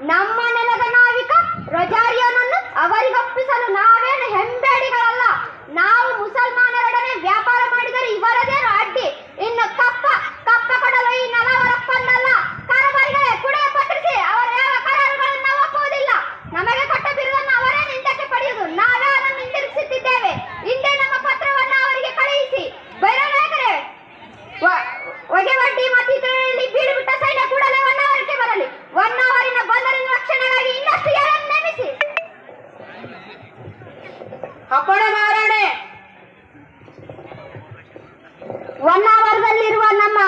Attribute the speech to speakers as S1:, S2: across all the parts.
S1: ನಮ್ಮ ನೆಲದ ನಾವಿಕ ರೊಜಾರಿಯೋನನ್ನು ಅವರಿಗೊಪ್ಪಿಸಲು ನಾವೇನು ಹೆಂಬೇಡಿಗಳಲ್ಲ ನಾವು ಮುಸಲ್ಮಾನರೊಡನೆ ವ್ಯಾಪಾರ ಮಾಡಿದರೆ ಇವರದೇ ಅಡ್ಡಿ. ಇನ್ನು ಕಪ್ಪ ಕಪ್ಪ ಕೊಡಲು ಈ ನೆಲ ಅವರಪ್ಪಂದಲ್ಲ ಕಾರಬಾರಿಗಳೇ, ಕುಡಿಯ ಪತ್ರಿಸಿ ಅವರ ಯಾವ ಕರಾರುಗಳನ್ನು ಒಪ್ಪುವುದಿಲ್ಲ. ನಮಗೆ ಕೊಟ್ಟ ಬಿರುದನ್ನು ಅವರೇ ಹಿಂದಕ್ಕೆ ಪಡೆಯುವುದು. ನಾವೇ ಅದನ್ನು ಹಿಂದಿರುಗಿಸುತ್ತಿದ್ದೇವೆ ಹಿಂದೆ ನಮ್ಮ ಪತ್ರವನ್ನು ಅವರಿಗೆ ಕಳುಹಿಸಿ. ಬೈರನಾಯಕರೇ, ವ- ಹೊಗೆ ವಡ್ಡಿ ಮತ್ತು ಇದರಲ್ಲಿ
S2: ಅಪ್ಪಣೆ ಮಹಾರಾಣೆ
S1: ಹೊನ್ನಾವರದಲ್ಲಿರುವ ನಮ್ಮ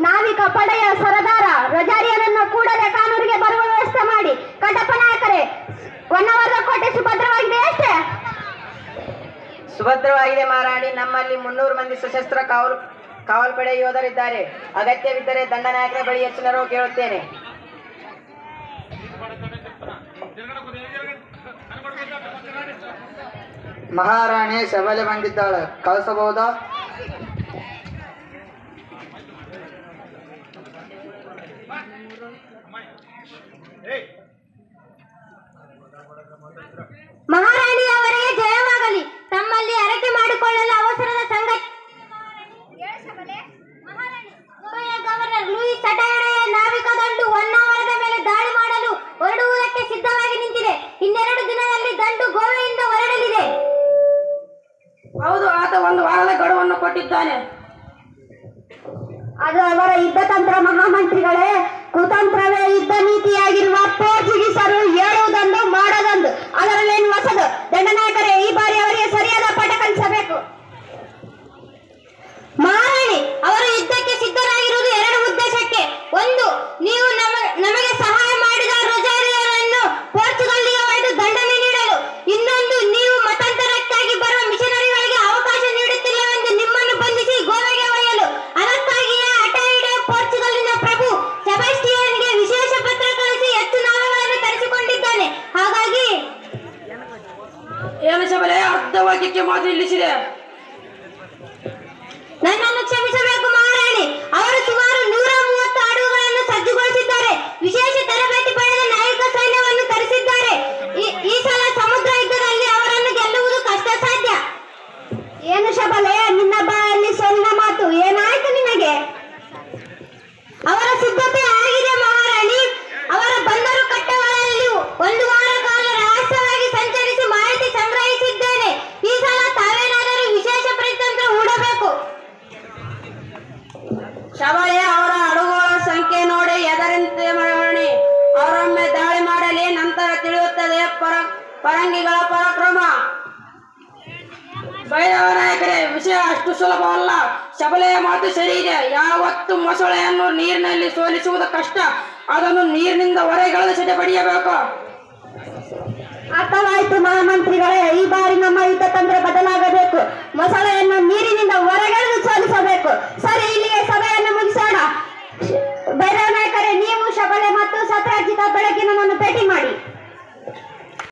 S1: ನಾವಿಕ ಪಡೆಯ ಸರದಾರ ರಜಾರಿಯರನ್ನು ಕೂಡಲೇ ಕಾನೂರಿಗೆ ಬರುವ ವ್ಯವಸ್ಥೆ ಮಾಡಿ. ಕಟಪ್ಪ ನಾಯಕರೇ, ಹೊನ್ನಾವರದ ಕೋಟೆ ಸುಭದ್ರವಾಗಿದೆ ಅಷ್ಟೇ?
S2: ಸುಭದ್ರವಾಗಿದೆ ಮಹಾರಾಣಿ ನಮ್ಮಲ್ಲಿ ಮುನ್ನೂರು ಮಂದಿ ಸಶಸ್ತ್ರ ಕಾವಲು, ಕಾವಲ್ಪಡೆ ಯೋಧರಿದ್ದಾರೆ. ಅಗತ್ಯವಿದ್ದರೆ ದಂಡನಾಯಕರ ಬಳಿ ಹೆಚ್ಚಿನರು ಕೇಳುತ್ತೇನೆ.
S3: ಮಹಾರಾಣಿ ಶಬಲೆ ಬಂದಿದ್ದಾಳೆ. ಕಳಿಸಬಹುದಾ?
S1: ಮಹಾರಾಣಿ ಅವರಿಗೆ ಜಯವಾಗಲಿ. ತಮ್ಮಲ್ಲಿ ಅರಕೆ ಮಾಡಿಕೊಳ್ಳಲು ಅವಸರದ ಸಂಗತಿ. ಗವರ್ನರ್ ಲೂಯಿಸ್ ಸಟಾಯಡೆಯ ನಾವಿಕ ದಂಡು ಹೊನ್ನಾವರದ ಮೇಲೆ ದಾಳಿ ಮಾಡಲು ಹೊರಡುವುದಕ್ಕೆ ಸಿದ್ಧವಾಗಿ ನಿಂತಿದೆ. ಇನ್ನೆರಡು ದಿನದಲ್ಲಿ ದಂಡು
S2: ಹೌದು ಆತ ಒಂದು ವಾರದ ಗಡುವನ್ನು ಕೊಟ್ಟಿದ್ದಾನೆ.
S1: ಅದು ಅವರ ಯುದ್ಧತಂತ್ರ ಮಹಾಮಂತ್ರಿಗಳೇ ಕುತಂತ್ರವೇ ಯುದ್ಧ ನೀತಿಯಾಗಿರುವ ಪೋರ್ಚುಗೀಸರು
S2: ఏమి చెప్పలే అర్థవాక్యకి మాదిరిసిరే నన్ను క్షమించవే ಪರಂಗಿಗಳ ಪರಾಕ್ರಮ. ಭೈರವ ನಾಯಕರೇ, ವಿಷಯ ಅಷ್ಟು ಸುಲಭವಲ್ಲ. ಶಬಲೆಯ ಮಾತು ಸರಿ ಇದೆ. ಯಾವತ್ತು ಮೊಸಳೆಯನ್ನು ನೀರಿನಲ್ಲಿ ಸೋಲಿಸುವುದು ಕಷ್ಟ. ಅದನ್ನು ನೀರಿನಿಂದ ಹೊರಗೆಳೆದು ಸೆಡೆ ಪಡೆಯಬೇಕು.
S1: ಅರ್ಥವಾಯಿತು ಮಹಾಮಂತ್ರಿಗಳೇ. ಈ ಬಾರಿ ನಮ್ಮ ಯುದ್ಧ ತಂತ್ರ ಬದಲಾಗಬೇಕು. ಮೊಸಳೆಯನ್ನು ನೀರಿನಿಂದ ಹೊರಗೆಳೆದು ಸೋಲಿಸಬೇಕು. ಸರಿ, ಇಲ್ಲಿಗೆ ಸಭೆಯನ್ನು ಮುಗಿಸೋಣ. ಭೈರವ ನಾಯಕರೇ, ನೀವು ಶಬಲೆ ಮತ್ತು ಸತ್ರಾಜಿತ ಬೆಳಗಿನ ನನ್ನ